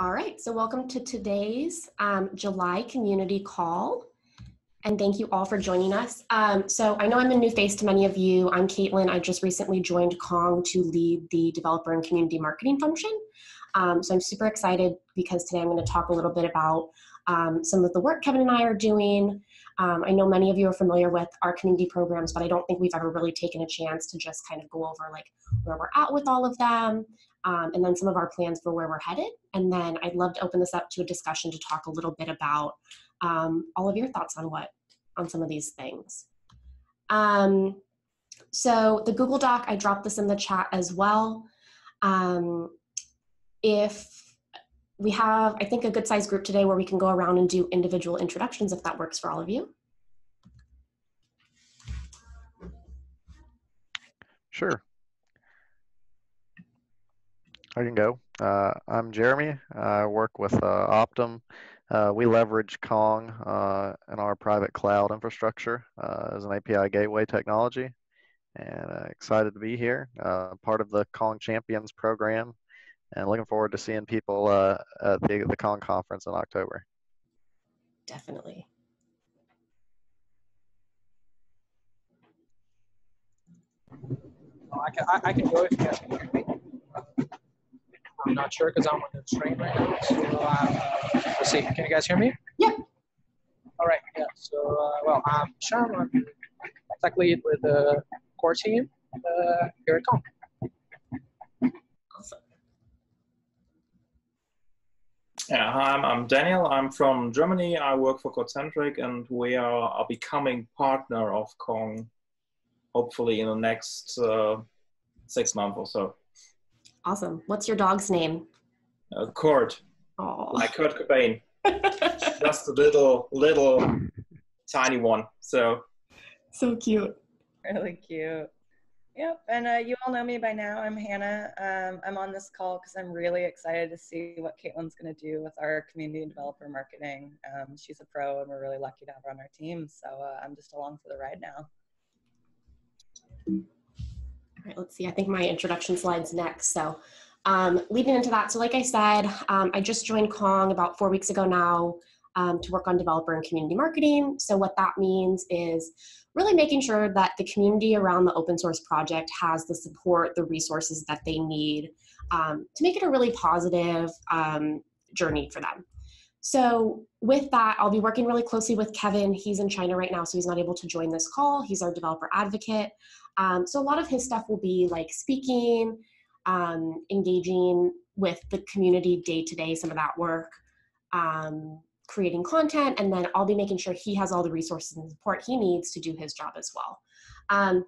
All right, so welcome to today's um, July community call. And thank you all for joining us. Um, so I know I'm a new face to many of you. I'm Caitlin. I just recently joined Kong to lead the developer and community marketing function. Um, so I'm super excited because today I'm going to talk a little bit about um, some of the work Kevin and I are doing. Um, I know many of you are familiar with our community programs, but I don't think we've ever really taken a chance to just kind of go over like where we're at with all of them, um, and then some of our plans for where we're headed. And then I'd love to open this up to a discussion to talk a little bit about um, all of your thoughts on what, on some of these things. Um, so the Google Doc, I dropped this in the chat as well. Um, if we have, I think, a good sized group today where we can go around and do individual introductions if that works for all of you. Sure. I can go. Uh, I'm Jeremy. I work with uh, Optum. Uh, we leverage Kong uh, in our private cloud infrastructure uh, as an API gateway technology. And uh, excited to be here, part of the Kong Champions program, and looking forward to seeing people at the, the Kong conference in October. Definitely. I can, I, I can go if you guys can hear me. I'm not sure because I'm on the train right now. So uh, let's see. Can you guys hear me? Yeah. All right. Yeah. So uh, well, I'm Sham. I'm tech lead with the core team uh, here at Kong. Awesome. Yeah, hi, I'm, I'm Daniel. I'm from Germany. I work for Codecentric, and we are a becoming partner of Kong, hopefully in the next uh, six months or so. Awesome. What's your dog's name? Uh, Kurt. Oh. Like Kurt Cobain. Just a little, little, tiny one. So. So cute. Really cute. Yep, and uh, you all know me by now. I'm Hannah. Um, I'm on this call because I'm really excited to see what Caitlin's going to do with our community and developer marketing. Um, she's a pro, and we're really lucky to have her on our team. So uh, I'm just along for the ride now. Right, let's see. I think my introduction slide's next. So um, leading into that, so like I said, um, I just joined Kong about four weeks ago now um, to work on developer and community marketing. So what that means is really making sure that the community around the open source project has the support, the resources that they need um, to make it a really positive um, journey for them. So with that, I'll be working really closely with Kevin. He's in China right now, so he's not able to join this call. He's our developer advocate. Um, so a lot of his stuff will be like speaking, um, engaging with the community day to day, some of that work, um, creating content, and then I'll be making sure he has all the resources and support he needs to do his job as well. Um,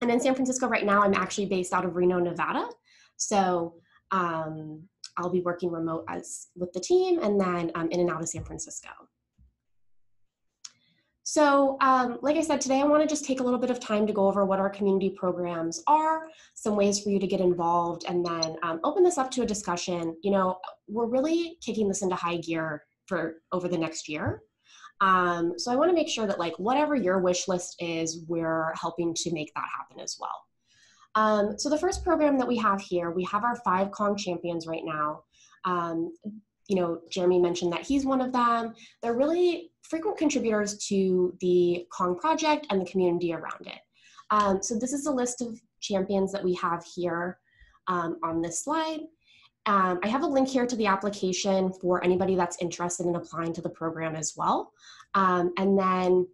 and in San Francisco right now, I'm actually based out of Reno, Nevada. So um, I'll be working remote as with the team and then um, in and out of San Francisco. So um, like I said, today I wanna just take a little bit of time to go over what our community programs are, some ways for you to get involved, and then um, open this up to a discussion. You know, we're really kicking this into high gear for over the next year. Um, so I wanna make sure that like whatever your wish list is, we're helping to make that happen as well. Um, so the first program that we have here, we have our five Kong champions right now. Um, you know, Jeremy mentioned that he's one of them. They're really frequent contributors to the Kong project and the community around it. Um, so this is a list of champions that we have here um, on this slide. Um, I have a link here to the application for anybody that's interested in applying to the program as well. Um, and then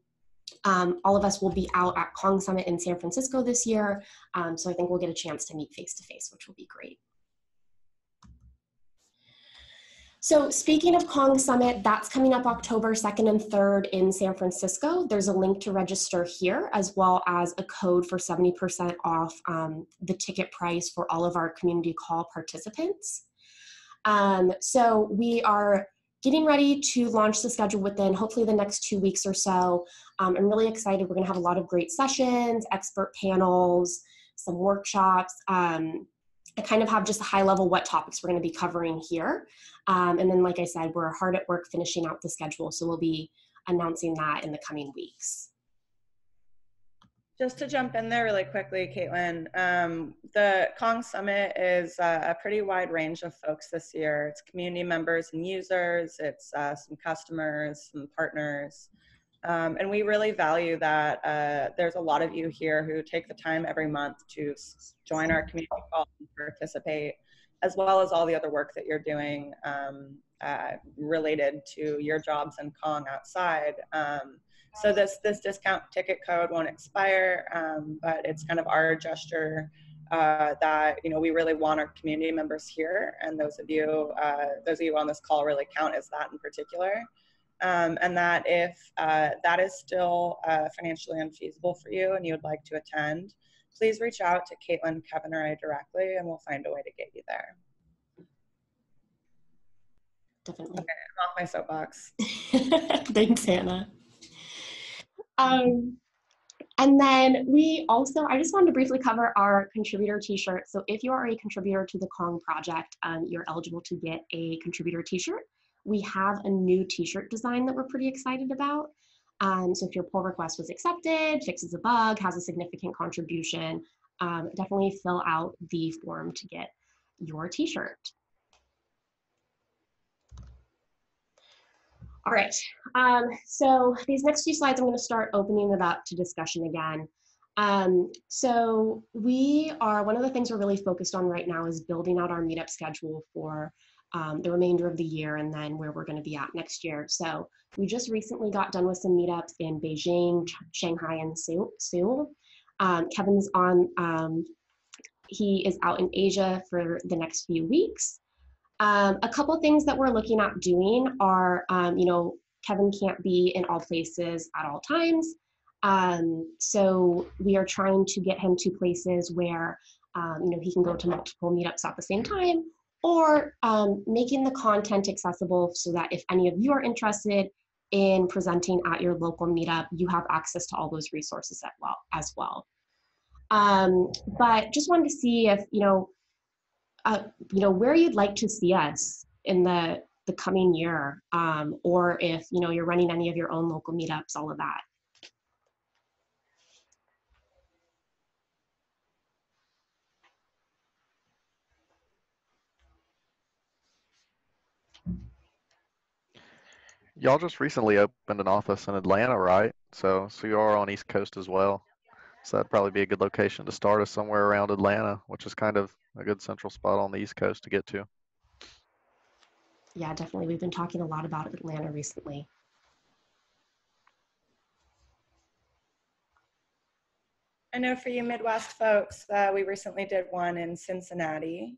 um, all of us will be out at Kong Summit in San Francisco this year. Um, so I think we'll get a chance to meet face to face, which will be great. So speaking of Kong Summit, that's coming up October 2nd and 3rd in San Francisco. There's a link to register here as well as a code for 70% off um, the ticket price for all of our community call participants. Um, so we are getting ready to launch the schedule within hopefully the next two weeks or so. Um, I'm really excited. We're gonna have a lot of great sessions, expert panels, some workshops. Um, I kind of have just a high level what topics we're going to be covering here. Um, and then, like I said, we're hard at work finishing out the schedule, so we'll be announcing that in the coming weeks. Just to jump in there really quickly, Caitlin, um, the Kong Summit is uh, a pretty wide range of folks this year. It's community members and users, it's uh, some customers, some partners. Um, and we really value that uh, there's a lot of you here who take the time every month to join our community call and participate, as well as all the other work that you're doing um, uh, related to your jobs and Kong outside. Um, so this this discount ticket code won't expire, um, but it's kind of our gesture uh, that you know we really want our community members here, and those of you uh, those of you on this call really count as that in particular. Um, and that if uh, that is still uh, financially unfeasible for you and you would like to attend, please reach out to Caitlin, Kevin, or I directly, and we'll find a way to get you there. Definitely. Okay, I'm off my soapbox. Thanks, Hannah. Um, and then we also, I just wanted to briefly cover our contributor t-shirt. So if you are a contributor to the Kong project, um, you're eligible to get a contributor t-shirt. We have a new t-shirt design that we're pretty excited about. Um, so if your pull request was accepted, fixes a bug, has a significant contribution, um, definitely fill out the form to get your t-shirt. All right, um, so these next few slides, I'm gonna start opening it up to discussion again. Um, so we are, one of the things we're really focused on right now is building out our meetup schedule for um, the remainder of the year and then where we're gonna be at next year. So we just recently got done with some meetups in Beijing, Shanghai, and Seoul. Um, Kevin's on, um, he is out in Asia for the next few weeks. Um, a couple things that we're looking at doing are, um, you know, Kevin can't be in all places at all times. Um, so we are trying to get him to places where, you know, he can go to multiple meetups at the same time or um, making the content accessible so that if any of you are interested in presenting at your local meetup, you have access to all those resources as well. As well. Um, but just wanted to see if, you know, uh, you know, where you'd like to see us in the the coming year, um, or if you know you're running any of your own local meetups, all of that. Y'all just recently opened an office in Atlanta, right? So, so you are on East Coast as well. So that'd probably be a good location to start us somewhere around Atlanta, which is kind of a good central spot on the East Coast to get to. Yeah, definitely. We've been talking a lot about Atlanta recently. I know for you Midwest folks, uh, we recently did one in Cincinnati.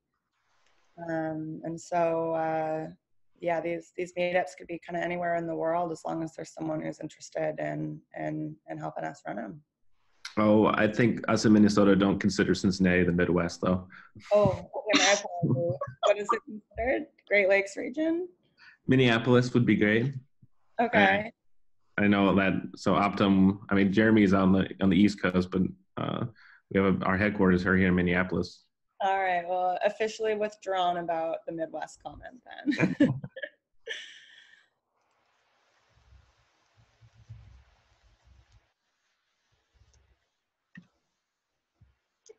Um, and so, uh, yeah, these, these meetups could be kind of anywhere in the world as long as there's someone who's interested in, in, in helping us run them. Oh, I think us in Minnesota don't consider Cincinnati the Midwest, though. Oh, okay, what is it considered? Great Lakes region? Minneapolis would be great. Okay. I, I know that. So Optum. I mean, Jeremy's on the on the East Coast, but uh, we have a, our headquarters are here in Minneapolis. All right. Well, officially withdrawn about the Midwest comment then.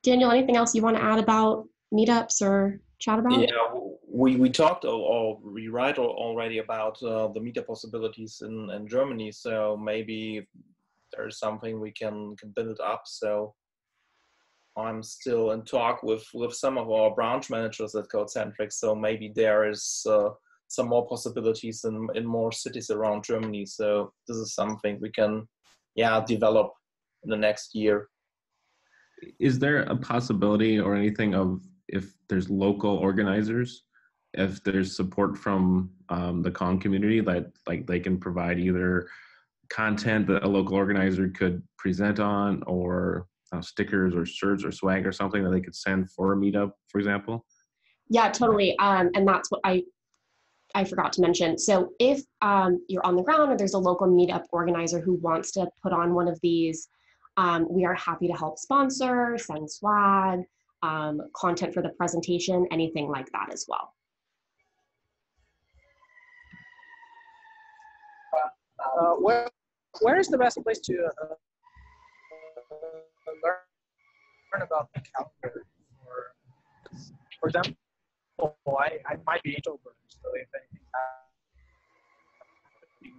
Daniel, anything else you want to add about meetups or chat about? Yeah, we, we talked or, or we write already about uh, the meetup possibilities in, in Germany. So maybe there's something we can, can build up. So I'm still in talk with, with some of our branch managers at CodeCentric. So maybe there is uh, some more possibilities in, in more cities around Germany. So this is something we can, yeah, develop in the next year is there a possibility or anything of if there's local organizers if there's support from um, the Kong community that like they can provide either content that a local organizer could present on or uh, stickers or shirts or swag or something that they could send for a meetup for example yeah totally um, and that's what i i forgot to mention so if um, you're on the ground or there's a local meetup organizer who wants to put on one of these um, we are happy to help sponsor, send swag, um, content for the presentation, anything like that as well. Uh, where, where is the best place to uh, about the calendar for, for example, I, I might be October, so if anything happens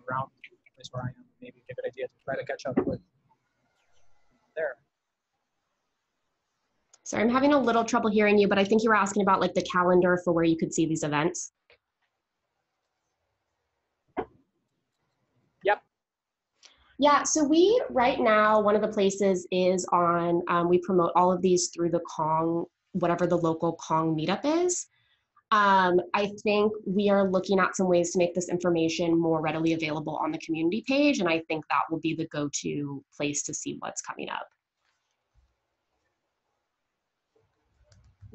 around the place where I am, maybe a good idea to try to catch up with there. Sorry, I'm having a little trouble hearing you, but I think you were asking about like the calendar for where you could see these events. Yeah, so we, right now, one of the places is on, um, we promote all of these through the Kong, whatever the local Kong meetup is. Um, I think we are looking at some ways to make this information more readily available on the community page, and I think that will be the go-to place to see what's coming up.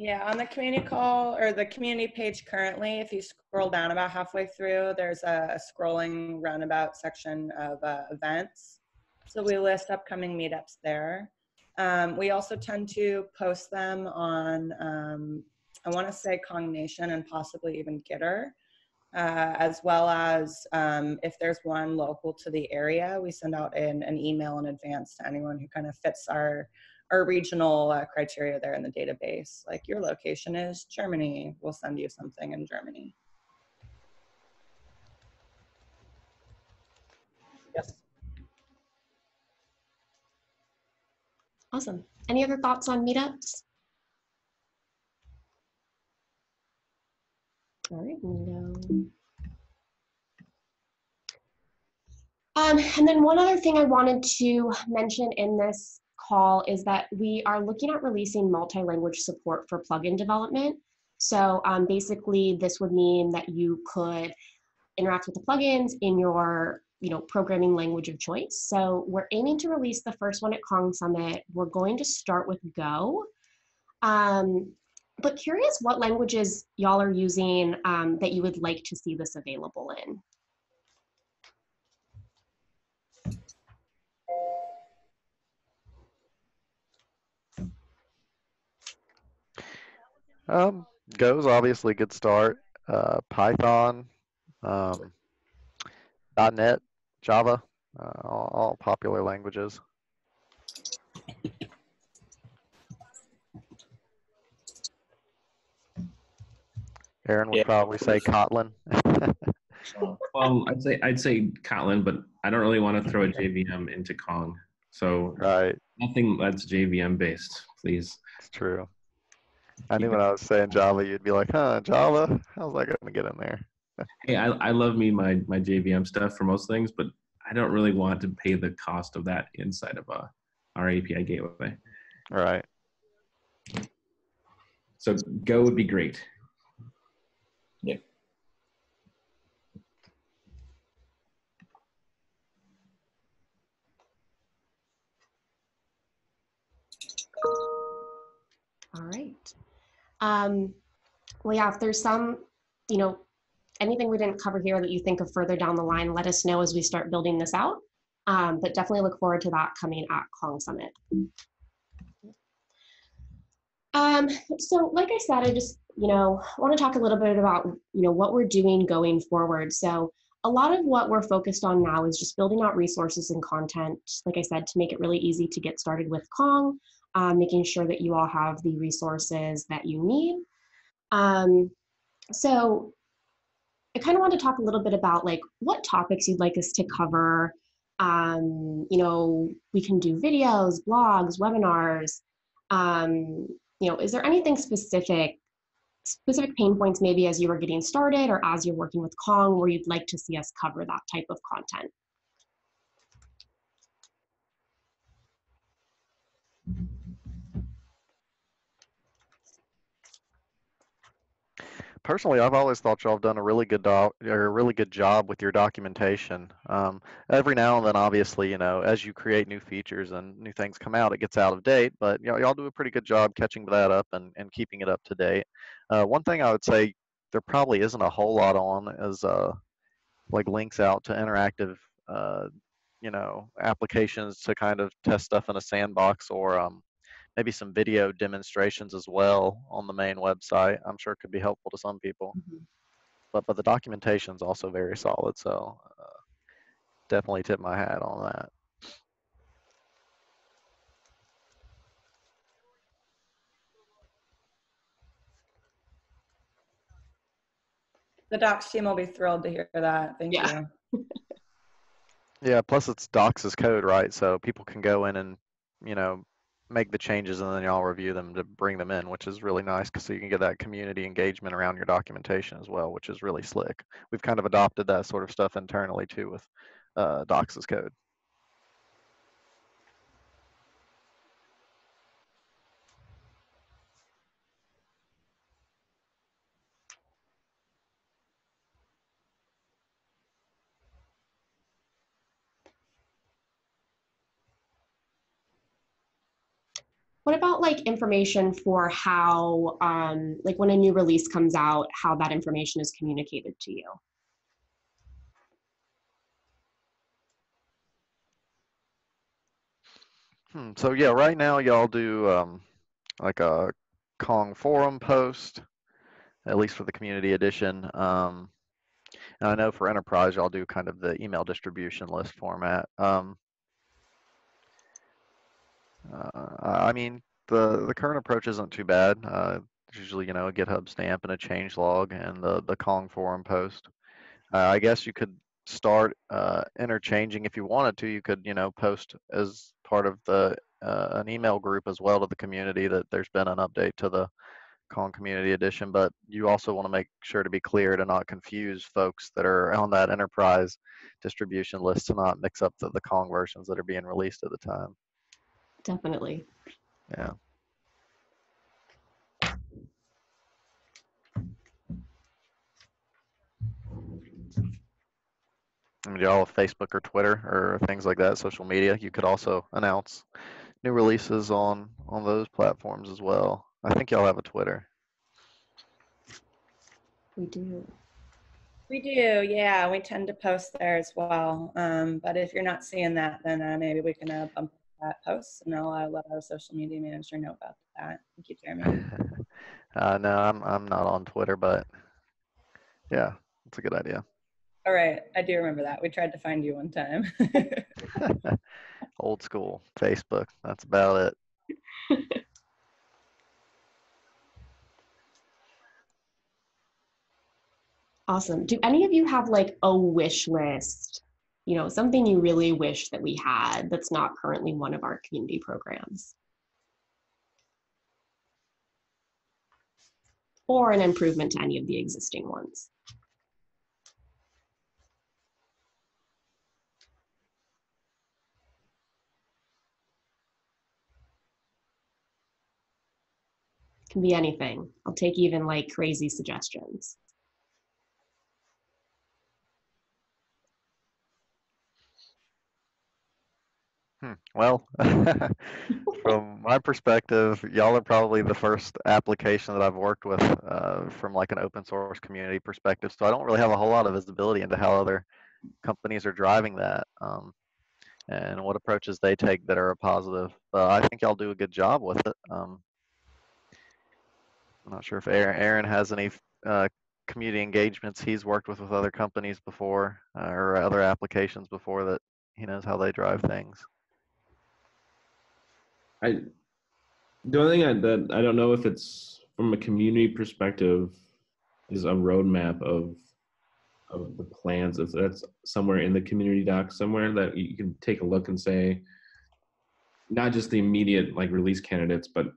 Yeah, on the community call or the community page currently, if you scroll down about halfway through, there's a, scrolling roundabout section of uh, events. So we list upcoming meetups there. Um, we also tend to post them on, um, I want to say Kong Nation and possibly even Gitter, uh, as well as um, if there's one local to the area, we send out an email in advance to anyone who kind of fits our our regional uh, criteria there in the database. Like your location is Germany, we'll send you something in Germany. Yes. Awesome. Any other thoughts on meetups? All right, no. Um, and then one other thing I wanted to mention in this call is that we are looking at releasing multi-language support for plugin development. So um, basically, this would mean that you could interact with the plugins in your you know, programming language of choice. So we're aiming to release the first one at Kong Summit. We're going to start with Go. Um, but curious what languages y'all are using um, that you would like to see this available in. Um, Go's obviously a good start. Uh, Python, um, .NET, Java, uh, all, all popular languages. Aaron would Yeah. probably say Kotlin. Well, I'd say I'd say Kotlin, but I don't really want to throw a JVM into Kong. So right, nothing that's JVM based, please. it's true. I knew when I was saying Java, you'd be like, huh, Java? How's that going to get in there? Hey, I, I love me my my JVM stuff for most things, but I don't really want to pay the cost of that inside of a our API gateway. All right. So Go would be great. Yeah. All right. Um, well, yeah, if there's some, you know, anything we didn't cover here that you think of further down the line, let us know as we start building this out. Um, but definitely look forward to that coming at Kong Summit. Um, so like I said, I just, you know, want to talk a little bit about, you know, what we're doing going forward. So a lot of what we're focused on now is just building out resources and content, like I said, to make it really easy to get started with Kong, um, making sure that you all have the resources that you need. Um, so I kind of want to talk a little bit about like what topics you'd like us to cover. Um, you know, we can do videos, blogs, webinars. Um, you know, is there anything specific, specific pain points maybe as you were getting started or as you're working with Kong where you'd like to see us cover that type of content? Personally, I've always thought y'all have done a really good doc, or a really good job with your documentation. Um, every now and then, obviously, you know, as you create new features and new things come out, it gets out of date. But y'all, y'all do a pretty good job catching that up and, and keeping it up to date. Uh, one thing I would say there probably isn't a whole lot on is uh, like links out to interactive, uh, you know, applications to kind of test stuff in a sandbox or um, maybe some video demonstrations as well on the main website. I'm sure could be helpful to some people. Mm-hmm. But but the documentation is also very solid, so uh, definitely tip my hat on that. The docs team will be thrilled to hear that. Thank yeah. you. yeah, plus it's docs code, right? So people can go in and, you know, make the changes and then y'all review them to bring them in, which is really nice because so you can get that community engagement around your documentation as well, which is really slick. We've kind of adopted that sort of stuff internally too with uh, docs as code. What about like information for how, um, like when a new release comes out, how that information is communicated to you? Hmm, so yeah, right now y'all do um, like a Kong forum post, at least for the community edition. Um, and I know for enterprise y'all do kind of the email distribution list format. Um, uh, I mean, the the current approach isn't too bad. Uh, usually you know a GitHub stamp and a change log and the the Kong forum post. Uh, I guess you could start uh, interchanging if you wanted to. You could you know post as part of the uh, an email group as well to the community that there's been an update to the Kong Community Edition. But you also want to make sure to be clear to not confuse folks that are on that enterprise distribution list to not mix up the, the Kong versions that are being released at the time. Definitely. Yeah. I mean, y'all have Facebook or Twitter or things like that, social media. You could also announce new releases on on those platforms as well. I think y'all have a Twitter. We do. We do, yeah. We tend to post there as well. Um, but if you're not seeing that, then uh, maybe we can uh, bump that post, and I'll uh, let our social media manager know about that. Thank you, Jeremy. uh, no, I'm I'm not on Twitter, but yeah, it's a good idea. All right, I do remember that. We tried to find you one time. Old school Facebook. That's about it. Awesome. Do any of you have like a wish list? You know, something you really wish that we had that's not currently one of our community programs? Or an improvement to any of the existing ones? Can be anything. I'll take even like crazy suggestions. Hmm. Well, from my perspective, y'all are probably the first application that I've worked with uh, from like an open source community perspective. So I don't really have a whole lot of visibility into how other companies are driving that um, and what approaches they take that are a positive. But I think y'all do a good job with it. Um, I'm not sure if Aaron, Aaron has any uh, community engagements he's worked with with other companies before uh, or other applications before that he knows how they drive things. I the only thing I, that I don't know if it's from a community perspective is a roadmap of of the plans. If that's somewhere in the community doc somewhere that you can take a look and say, not just the immediate like release candidates, but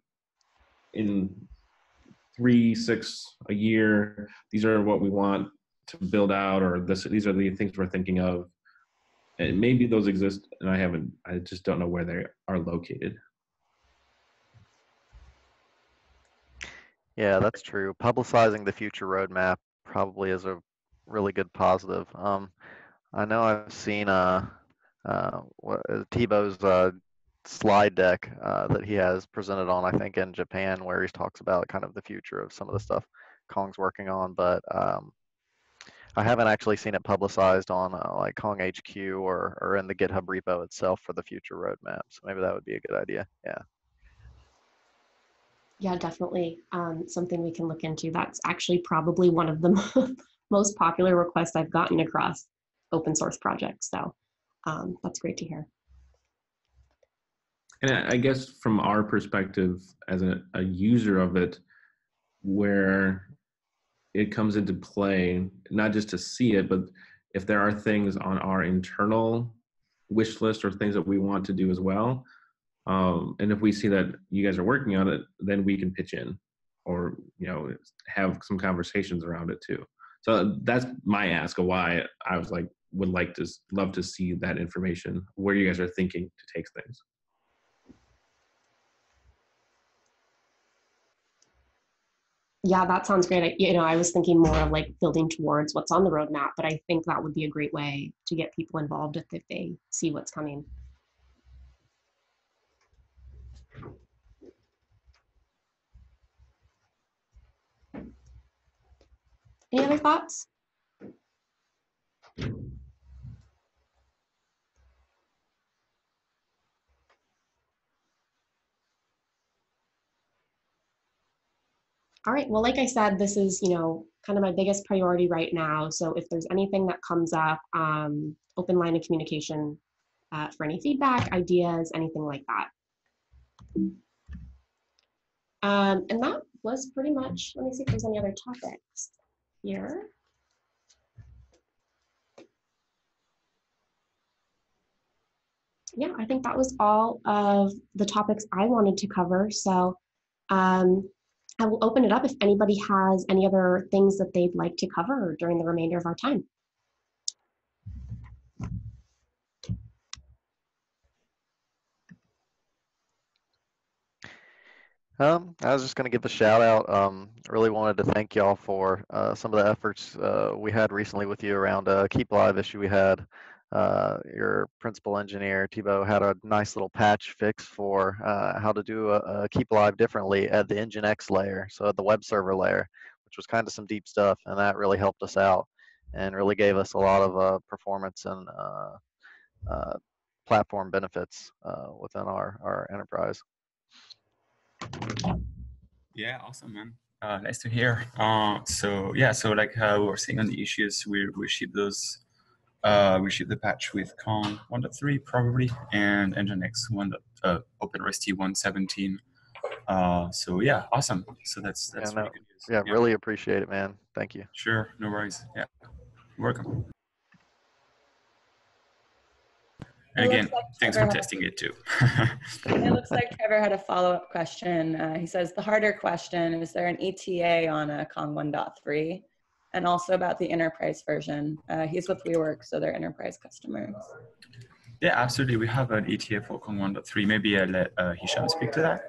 in three, six, a year, these are what we want to build out, or this these are the things we're thinking of. And maybe those exist, and I haven't. I just don't know where they are located. Yeah, that's true. Publicizing the future roadmap probably is a really good positive. Um, I know I've seen uh, uh, uh, uh, slide deck uh, that he has presented on, I think, in Japan, where he talks about kind of the future of some of the stuff Kong's working on. But um, I haven't actually seen it publicized on uh, like Kong HQ or, or in the GitHub repo itself for the future roadmap. So maybe that would be a good idea. Yeah. Yeah, definitely. Um, something we can look into. That's actually probably one of the most popular requests I've gotten across open source projects. So um, that's great to hear. And I guess from our perspective as a, a user of it, where it comes into play, not just to see it, but if there are things on our internal wish list or things that we want to do as well. Um, and if we see that you guys are working on it, then we can pitch in or, you know, have some conversations around it too. So that's my ask of why I was like, would like to love to see that information, where you guys are thinking to take things. Yeah, that sounds great. I, you know, I was thinking more of like building towards what's on the roadmap, but I think that would be a great way to get people involved if, if they see what's coming. Any other thoughts? All right, well, like I said, this is, you know, kind of my biggest priority right now. So if there's anything that comes up, um, open line of communication uh, for any feedback, ideas, anything like that. Um, and that was pretty much, let me see if there's any other topics here. Yeah, I think that was all of the topics I wanted to cover. So um, I will open it up if anybody has any other things that they'd like to cover during the remainder of our time. Um, I was just going to give a shout out. Um, really wanted to thank y'all for uh, some of the efforts uh, we had recently with you around a Keepalive issue we had. Uh, your principal engineer, Thibault, had a nice little patch fix for uh, how to do a, a, Keepalive differently at the Nginx layer, so at the web server layer, which was kind of some deep stuff, and that really helped us out and really gave us a lot of uh, performance and uh, platform benefits within our, our enterprise. Yeah, awesome, man. Uh, nice to hear. Uh, so yeah, so like uh, we were saying on the issues, we we ship those. Uh, we ship the patch with Kong 1.3 probably, and Nginx 1. Uh, OpenResty 1.17. Uh, so yeah, awesome. So that's that's yeah, no, really good news. Yeah, yeah, really appreciate it, man. Thank you. Sure, no worries. Yeah, You're welcome. And again, like thanks Trevor for had- testing it too. It looks like Trevor had a follow-up question. Uh, he says, the harder question, is there an ETA on a Kong 1.3? And also about the enterprise version. Uh, he's with WeWork, so they're enterprise customers. yeah, absolutely. We have an ETA for Kong 1.3. Maybe I'll let uh, Hisham speak to that.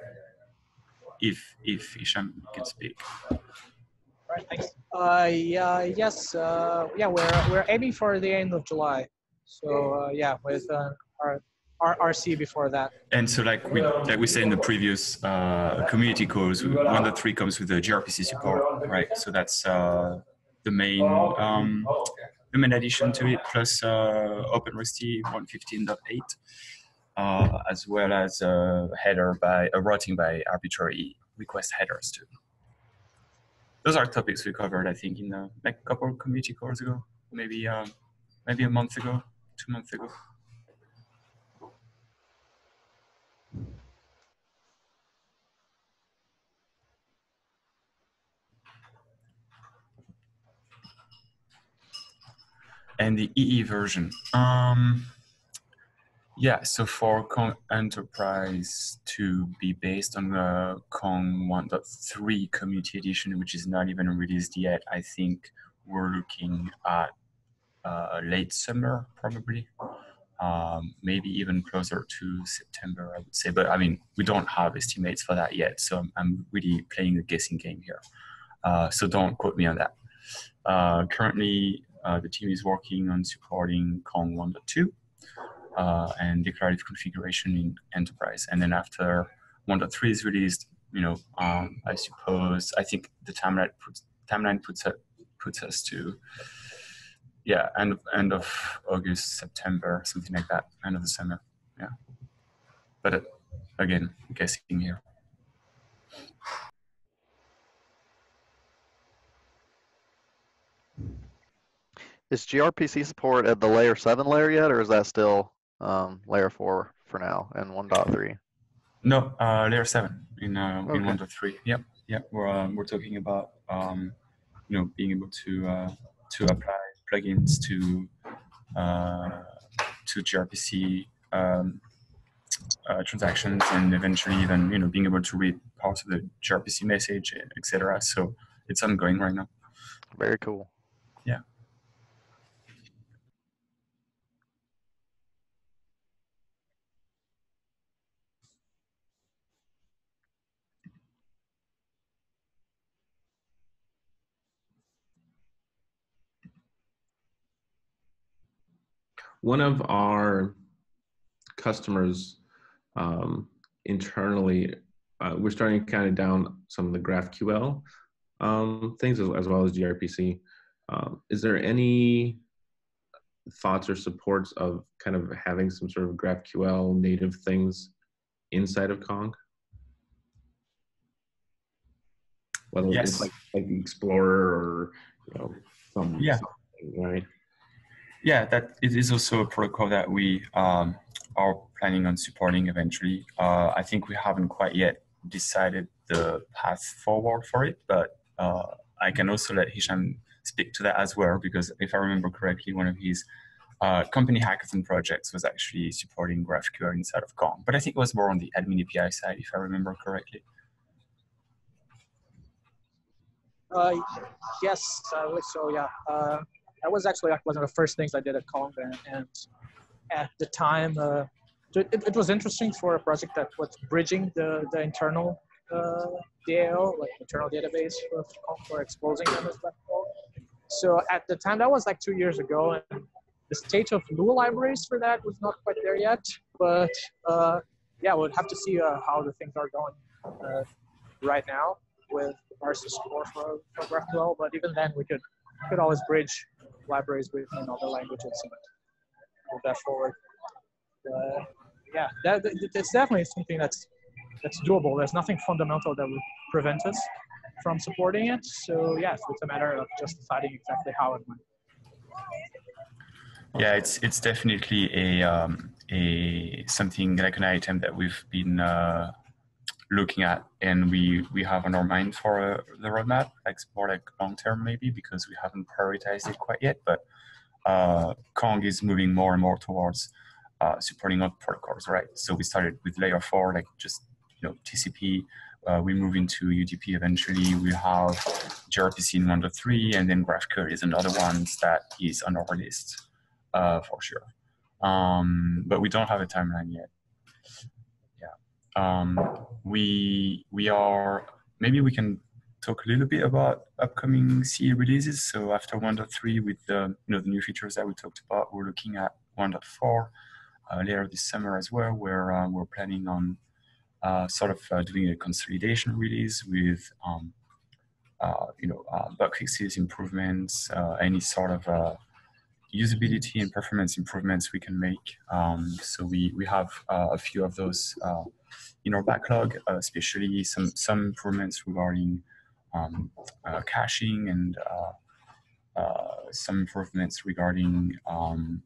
If if Hisham can speak. Right, thanks. Uh, yeah, yes, uh, yeah, we're we're aiming for the end of July. So uh, yeah, with uh, our, our RC before that. And so, like we like we said in the previous uh, community calls, one of the three comes with the gRPC support, right? So that's uh, the main um, main addition to it, plus uh, OpenResty 115.8, uh, as well as a header by a routing by arbitrary request headers too. Those are topics we covered, I think, in uh, like a couple of community calls ago, maybe um, maybe a month ago, two months ago. and the EE version. Um, yeah, so for Kong Enterprise to be based on the Kong 1.3 Community Edition, which is not even released yet, I think we're looking at uh, late summer probably. Um, maybe even closer to September, I would say. But I mean, we don't have estimates for that yet, so I'm, I'm really playing the guessing game here. Uh, so don't quote me on that. Uh, currently, uh, the team is working on supporting Kong 1.2 uh, and declarative configuration in enterprise. And then after 1.3 is released, you know, um, I suppose I think the timeline puts timeline puts puts us to yeah end of end of August, September, something like that, end of the summer. Yeah, but uh, again, guessing here. Is gRPC support at the layer seven layer yet, or is that still um, layer four for now and 1.3? No, uh, layer seven in uh, Okay. one to three. Yep, yep. We're um, we're talking about um, you know being able to uh, to apply plugins to uh, to gRPC um, uh, transactions and eventually even you know being able to read parts of the gRPC message, etc. So it's ongoing right now. Very cool. Yeah. One of our customers um, internally, uh, we're starting to kind of down some of the GraphQL um, things as, as, well as gRPC. Um, is there any thoughts or supports of kind of having some sort of GraphQL native things inside of Kong? Whether yes. it's like, like Explorer or you know some yeah. right? Yeah, that it is also a protocol that we um, are planning on supporting eventually. Uh, I think we haven't quite yet decided the path forward for it, but uh, I can also let Hisham speak to that as well, because if I remember correctly, one of his uh, company hackathon projects was actually supporting GraphQL inside of Kong. But I think it was more on the admin API side, if I remember correctly. Uh, yes, would so. Yeah, uh, that was actually like one of the first things I did at Kong, and, at the time, uh, it, it, was interesting for a project that was bridging the the internal uh, DAO, like internal database for, for exposing them as. So at the time, that was like two years ago, and the state of Lua libraries for that was not quite there yet. But uh, yeah, we'll have to see uh, how the things are going uh, right now with our support for, for GraphQL. But even then, we could could always bridge libraries with you know, other languages and move that forward. Uh, yeah, that, that's definitely something that's that's doable. There's nothing fundamental that would prevent us from supporting it. So yes, it's a matter of just deciding exactly how and when. Yeah, it's it's definitely a um, a something like an item that we've been uh, looking at, and we we have on our mind for uh, the roadmap, like more like long term maybe, because we haven't prioritized it quite yet. But uh, Kong is moving more and more towards uh, supporting other protocols, right? So we started with layer four, like just you know TCP. Uh, we move into UDP eventually. We have gRPC in 1.3, and then GraphQL is another one that is on our list uh, for sure. Um, but we don't have a timeline yet. Um, we we are maybe we can talk a little bit about upcoming CE releases. So after 1.3, with the you know the new features that we talked about, we're looking at 1.4 uh, later this summer as well, where uh, we're planning on uh, sort of uh, doing a consolidation release with um, uh, you know uh, bug fixes, improvements, any sort of usability and performance improvements we can make. Um, so we, we have uh, a few of those uh, in our backlog, uh, especially some, some improvements regarding um, uh, caching and uh, uh, some improvements regarding um,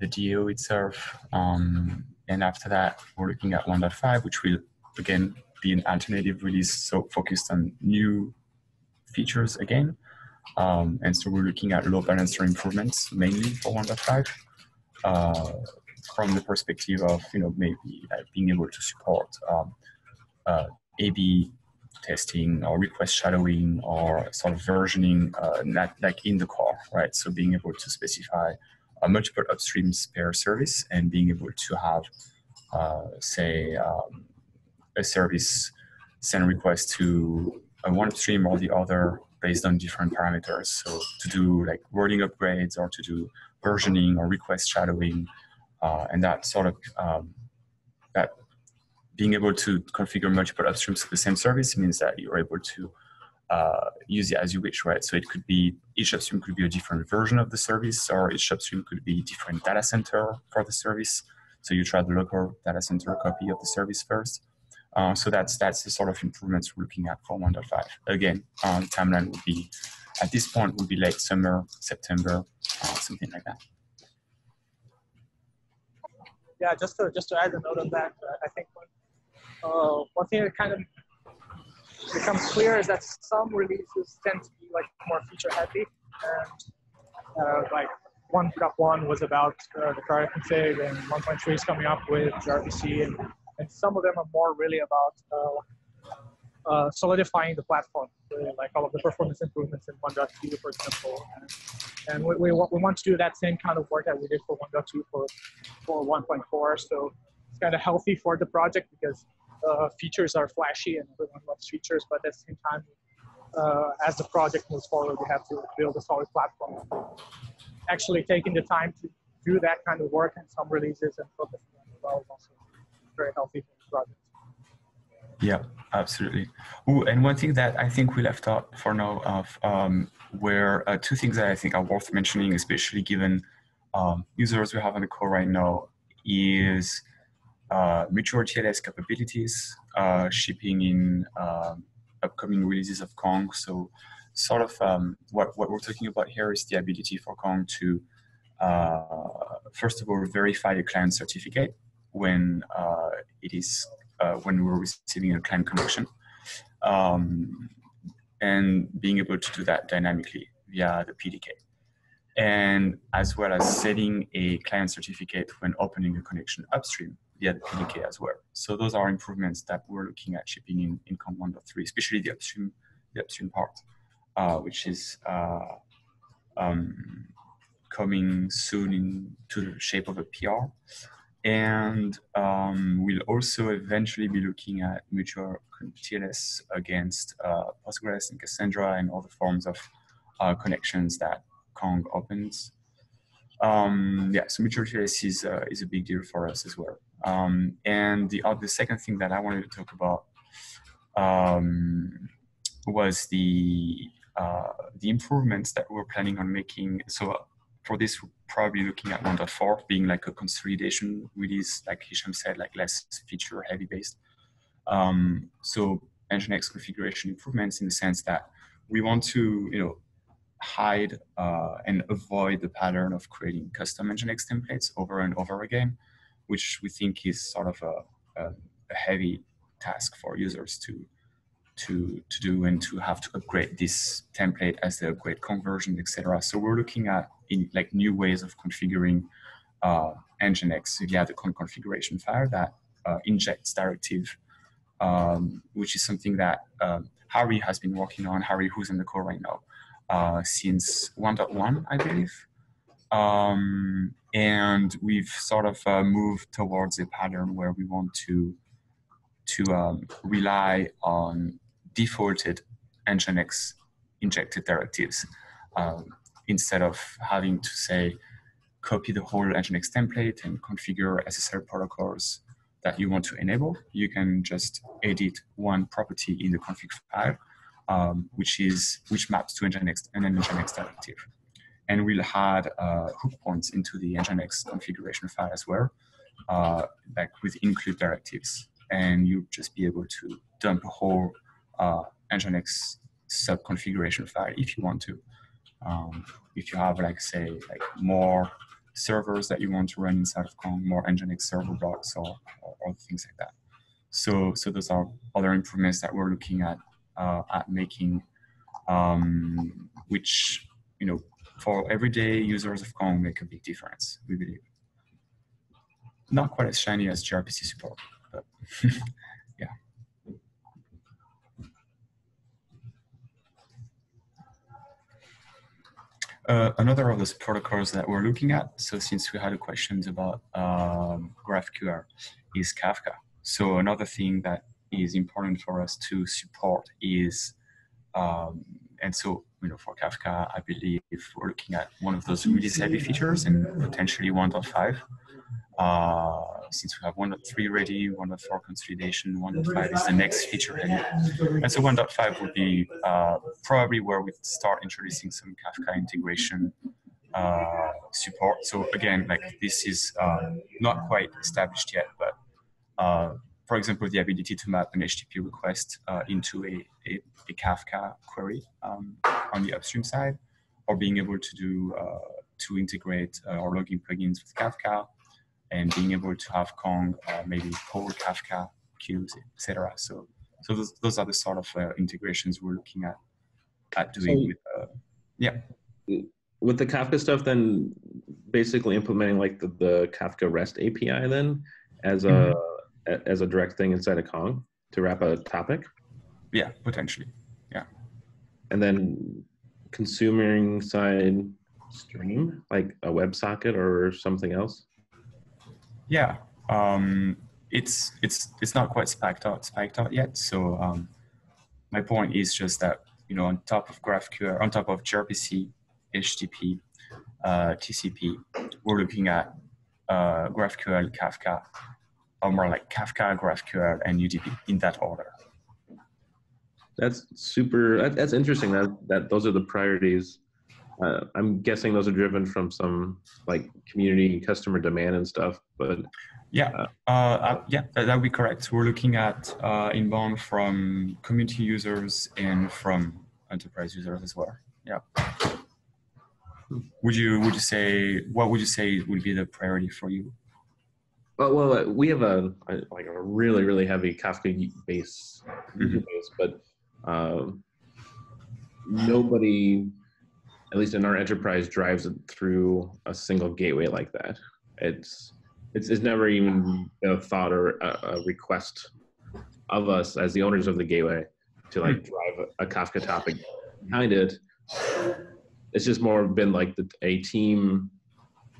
the DAO itself. Um, and after that, we're looking at 1.5, which will, again, be an alternative release, so focused on new features again. Um, and so we're looking at load balancer improvements mainly for 1.5 uh, from the perspective of, you know, maybe uh, being able to support um, uh, A-B testing or request shadowing or sort of versioning uh, not like in the core, right? So being able to specify a multiple upstreams per service and being able to have, uh, say, um, a service send request to one upstream or the other based on different parameters. So to do like wording upgrades or to do versioning or request shadowing, uh, and that sort of um, that being able to configure multiple upstreams of the same service means that you're able to uh, use it as you wish, right? So it could be each upstream could be a different version of the service, or each upstream could be different data center for the service. So you try the local data center copy of the service first. Uh, so that's that's the sort of improvements we're looking at for 1.5. Again, um, timeline would be at this point would be late summer, September, uh, something like that. Yeah, just to just to add a note on that, uh, I think one, uh, one thing that kind of becomes clear is that some releases tend to be like more feature heavy, and uh, like 1.1 was about uh, the product config, and 1.3 is coming up with gRPC, and, and some of them are more really about uh, uh, solidifying the platform, really, like all of the performance improvements in 1.2, for example. And, and we, we, want, we want to do that same kind of work that we did for 1.2 for, for 1.4. So it's kind of healthy for the project because uh, features are flashy and everyone loves features, but at the same time, uh, as the project moves forward, we have to build a solid platform. Actually taking the time to do that kind of work in some releases and focusing on well also very healthy project. Yeah, absolutely. Ooh, and one thing that I think we left out for now of um, were uh, two things that I think are worth mentioning, especially given um, users we have on the call right now, is uh, mutual TLS capabilities, uh, shipping in um, upcoming releases of Kong. So sort of um, what, what we're talking about here is the ability for Kong to, uh, first of all, verify a client certificate when uh, it is uh, when we're receiving a client connection, um, and being able to do that dynamically via the PDK. And as well as setting a client certificate when opening a connection upstream via the PDK as well. So those are improvements that we're looking at shipping in, in Kong 1.3, especially the upstream, the upstream part, uh, which is uh, um, coming soon into the shape of a PR. And um, we'll also eventually be looking at mutual TLS against uh, Postgres and Cassandra and other forms of uh, connections that Kong opens. Um, yeah, so mutual TLS is, uh, is a big deal for us as well. Um, and the, the second thing that I wanted to talk about um, was the, uh, the improvements that we're planning on making. So for this, we're probably looking at 1.4 being like a consolidation release, like Hisham said, like less feature heavy based. Um, so Nginx configuration improvements in the sense that we want to, you know, hide uh, and avoid the pattern of creating custom Nginx templates over and over again, which we think is sort of a, a, a heavy task for users to to to do and to have to upgrade this template as they upgrade Kong version, etc. So we're looking at in like new ways of configuring uh, Nginx via the Kong configuration file that uh, injects directive, um, which is something that um, Harry has been working on. Harry, who's in the call right now, uh, since 1.1, I believe. Um, and we've sort of uh, moved towards a pattern where we want to to um, rely on defaulted Nginx injected directives um, instead of having to say copy the whole Nginx template and configure SSL protocols that you want to enable. You can just edit one property in the config file, um, which is which maps to Nginx and an Nginx directive, and we'll add uh, hook points into the Nginx configuration file as well, uh, like with include directives, and you'll just be able to dump a whole uh, Nginx sub configuration file if you want to. Um, if you have like say like more servers that you want to run inside of Kong, more Nginx server blocks or, or, or things like that. So so those are other improvements that we're looking at uh, at making, um, which you know for everyday users of Kong make a big difference. We believe. Not quite as shiny as gRPC support, but yeah. Uh, another of those protocols that we're looking at, so since we had questions about um, GraphQL, is Kafka. So another thing that is important for us to support is, um, and so you know for Kafka, I believe we're looking at one of those release heavy features and potentially 1.5. Uh, since we have 1.3 ready, 1.4 consolidation, 1.5 is the next feature. And so 1.5 would be uh, probably where we start introducing some Kafka integration uh, support. So again, like this is uh, not quite established yet, but uh, for example, the ability to map an HTTP request uh, into a, a, a, Kafka query um, on the upstream side, or being able to do uh, to integrate our logging plugins with Kafka, and being able to have Kong uh, maybe call Kafka queues, etc. So So those, those are the sort of uh, integrations we're looking at at doing So- with. Uh, yeah. With the Kafka stuff, then basically implementing like the, the Kafka REST API then as a a- as a direct thing inside of Kong to wrap a topic, Yeah, potentially. Yeah. And then consuming side stream like a WebSocket or something else. Yeah, um, it's it's it's not quite spiked out spiked out yet. So um, my point is just that you know on top of GraphQL, on top of gRPC, HTTP, uh, TCP, we're looking at uh, GraphQL, Kafka, or more like Kafka, GraphQL, and UDP in that order. That's super. That, that's interesting. That that those are the priorities. Uh, I'm guessing those are driven from some like community customer demand and stuff. But Yeah, uh, uh, yeah, that, would be correct. We're looking at uh, inbound from community users and from enterprise users as well. Yeah. Would you would you say what would you say would be the priority for you? oh, well, uh, we have a, a like a really really heavy Kafka base, Mhm. base, but um, nobody, at least in our enterprise, drives it through a single gateway like that. It's it's, it's never even a thought or a, a request of us as the owners of the gateway to like drive a, a Kafka topic behind it. It's just more been like the, a team,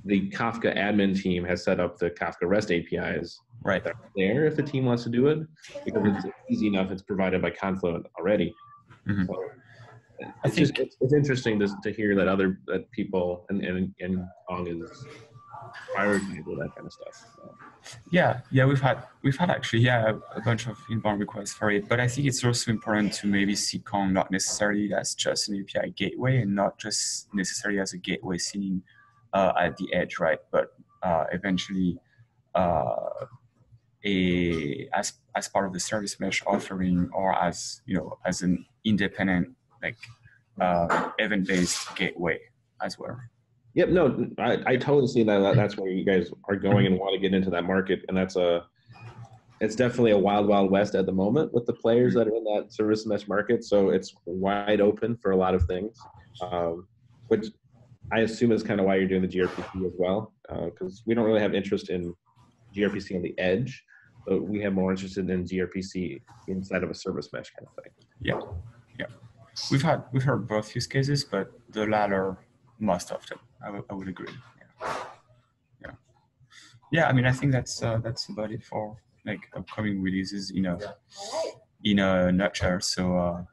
the Kafka admin team has set up the Kafka REST APIs Right. that are there if the team wants to do it because it's easy enough. It's provided by Confluent already. Mhm. So I it's just think- it's, it's interesting to, to hear that other that people and and and Kong is prioritizing that kind of stuff. So, Yeah, yeah, we've had we've had actually yeah a bunch of inbound requests for it, but I think it's also important to maybe see Kong not necessarily as just an API gateway and not just necessarily as a gateway sitting uh, at the edge, right? But uh, eventually, uh, a as as part of the service mesh offering or as you know as an independent like uh, event-based gateway as well. Yep, no, I, I totally see that. that- That's where you guys are going and want to get into that market, and that's a it's definitely a wild wild west at the moment with the players that are in that service mesh market. So it's wide open for a lot of things, um, which I assume is kind of why you're doing the gRPC as well, because we don't really have interest in gRPC on the edge, but we have more interest in gRPC inside of a service mesh kind of thing. Yeah, yeah. We've had we've heard both use cases, but the latter most often. I would- I would agree. Yeah. yeah, yeah. I mean, I think that's uh, that's about it for like upcoming releases in a in a nutshell. So uh,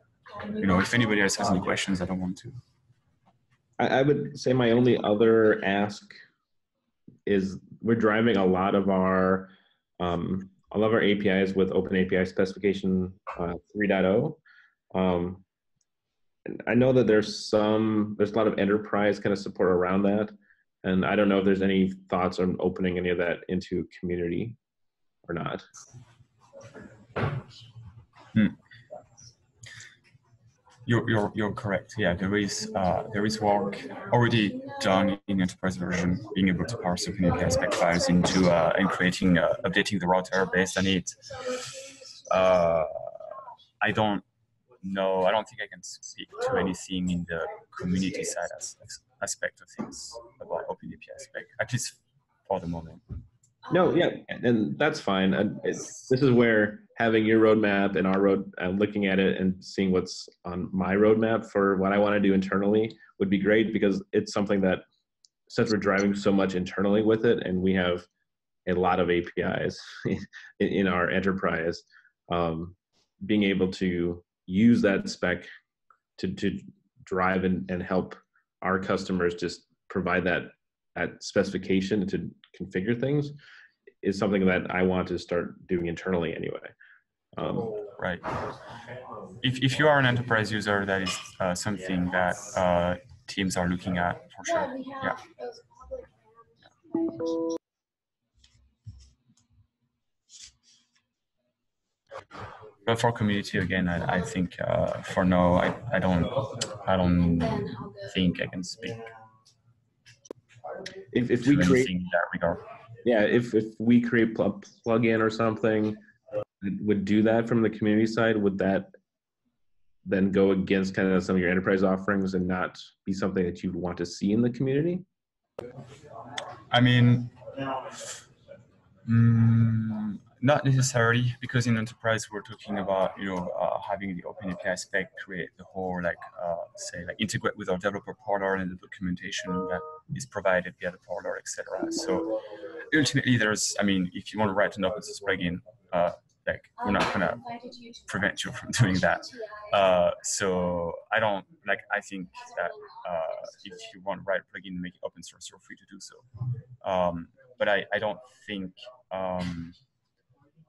you know, if anybody else has any questions, I don't want to. I, I would say my only other ask is we're driving a lot of our um, all of our APIs with Open API specification uh, 3.0. Um, I know that there's some there's a lot of enterprise kind of support around that, and I don't know if there's any thoughts on opening any of that into community or not. You're, you're, you're correct. Yeah, there is uh, there is work already done in enterprise version, being able to parse open API spec files into uh, and creating uh, updating the router based on it. Uh, I don't know. I don't think I can speak to anything in the community side as, as- aspect of things about open API spec, at least for the moment. No, yeah, and- that's fine. And this is where having your roadmap and our road, and looking at it and seeing what's on my roadmap for what I want to do internally would be great because it's something that since we're driving so much internally with it, and we have a lot of APIs in, in our enterprise, um, being able to use that spec to to drive and, and help our customers just provide that that specification to configure things is something that I want to start doing internally anyway. Um, Right. If, if you are an enterprise user, that is uh, something that uh, teams are looking at for sure. Yeah. But for community, again, I, I think uh, for now, I, I don't I don't think I can speak if, if we create, in that regard. yeah, if, if we create a plugin or something would do that from the community side, would that then go against kind of some of your enterprise offerings and not be something that you'd want to see in the community? I mean, mm, not necessarily because in enterprise we're talking about you know uh, having the open API spec create the whole like uh, say like integrate with our developer portal and the documentation that is provided via the portal, etc. So ultimately, there's I mean, if you want to write an open source plugin, uh, like we're not gonna prevent you from doing that. Uh, so I don't like. I think that uh, if you want to write a plugin and make it open source, you're free to do so. Um, but I, I don't think um,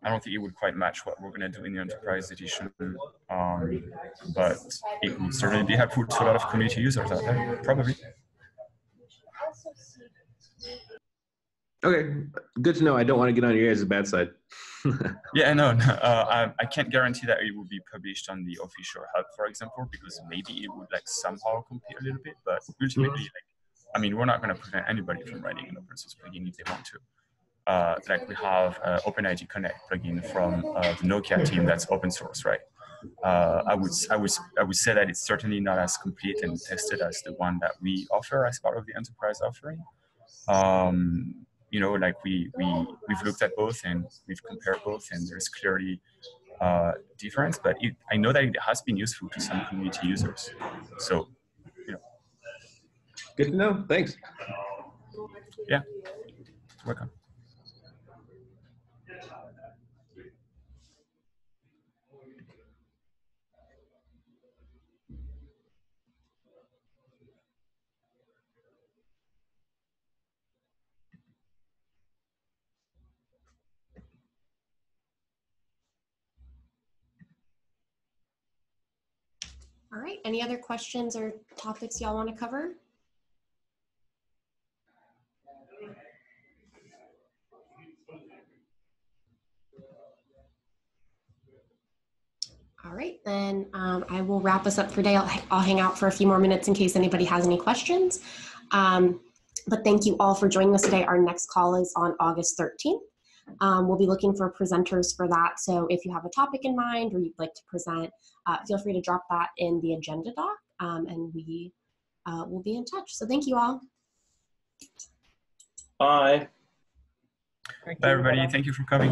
I don't think it would quite match what we're going to do in the enterprise edition. Um, but it would certainly be helpful to a lot of community users out there, probably. Okay, good to know. I don't want to get on your guys' bad side. Yeah, no, no uh, I, I can't guarantee that it will be published on the official hub, for example, because maybe it would like somehow compete a little bit. But ultimately, like, I mean, we're not going to prevent anybody from writing an open source plugin if they want to. Uh, like we have uh, OpenID Connect plugin from uh, the Nokia team that's open source, right? Uh, I would I would I would say that it's certainly not as complete and tested as the one that we offer as part of the enterprise offering. Um, you know, like we we we've looked at both and we've compared both, and there's clearly uh, difference. But it, I know that it has been useful to some community users. So, you know, Good to know. Thanks. Yeah. Welcome. All right, any other questions or topics y'all want to cover? All right, then um, I will wrap us up for today. I'll, I'll hang out for a few more minutes in case anybody has any questions. Um, but thank you all for joining us today. Our next call is on August 13th. Um, we'll be looking for presenters for that. So if you have a topic in mind or you'd like to present, uh, feel free to drop that in the agenda doc um, and we uh, will be in touch. So thank you all. Bye. Thank Bye, you. everybody. Thank you for coming.